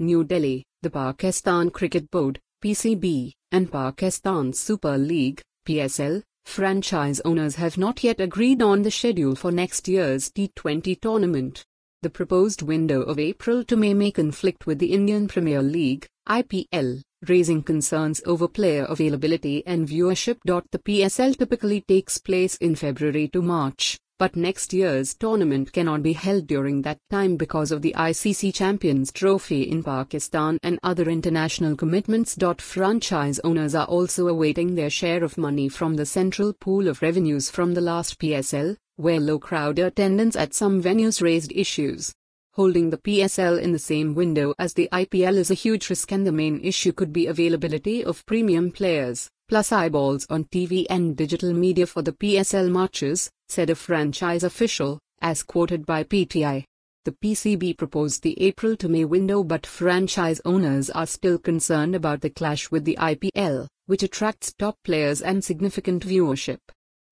New Delhi, the Pakistan Cricket Board, PCB, and Pakistan Super League, PSL, franchise owners have not yet agreed on the schedule for next year's T20 tournament. The proposed window of April to May may conflict with the Indian Premier League, IPL, raising concerns over player availability and viewership. The PSL typically takes place in February to March but next year's tournament cannot be held during that time because of the ICC Champions Trophy in Pakistan and other international commitments. Franchise owners are also awaiting their share of money from the central pool of revenues from the last PSL, where low crowd attendance at some venues raised issues. Holding the PSL in the same window as the IPL is a huge risk and the main issue could be availability of premium players plus eyeballs on TV and digital media for the PSL matches, said a franchise official, as quoted by PTI. The PCB proposed the April to May window, but franchise owners are still concerned about the clash with the IPL, which attracts top players and significant viewership.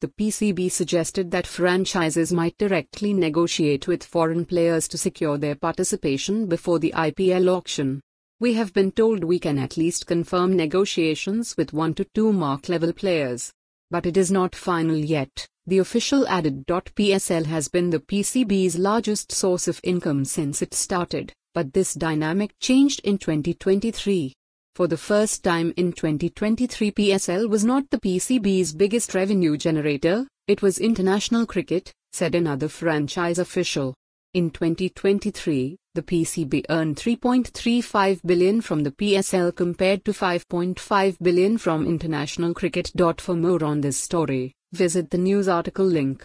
The PCB suggested that franchises might directly negotiate with foreign players to secure their participation before the IPL auction. We have been told we can at least confirm negotiations with one to two marquee level players. But it is not final yet, the official added. PSL has been the PCB's largest source of income since it started, but this dynamic changed in 2023. For the first time in 2023, PSL was not the PCB's biggest revenue generator, it was international cricket, said another franchise official. In 2023, the PCB earned 3.35 billion from the PSL compared to 5.5 billion from international cricket. For more on this story, visit the news article link.